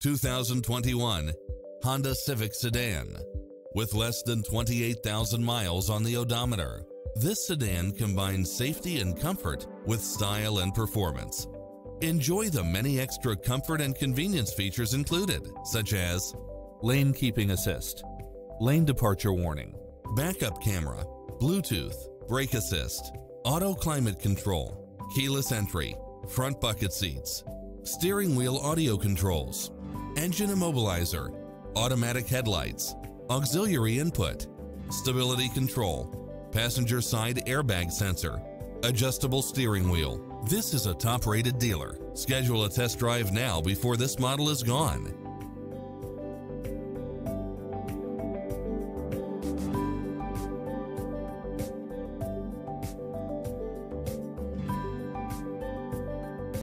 2021 Honda Civic Sedan. With less than 28,000 miles on the odometer, this sedan combines safety and comfort with style and performance. Enjoy the many extra comfort and convenience features included, such as lane keeping assist, lane departure warning, backup camera, Bluetooth, brake assist, auto climate control, keyless entry, front bucket seats, steering wheel audio controls, engine immobilizer, automatic headlights, auxiliary input, stability control, passenger side airbag sensor, adjustable steering wheel. This is a top-rated dealer. Schedule a test drive now before this model is gone.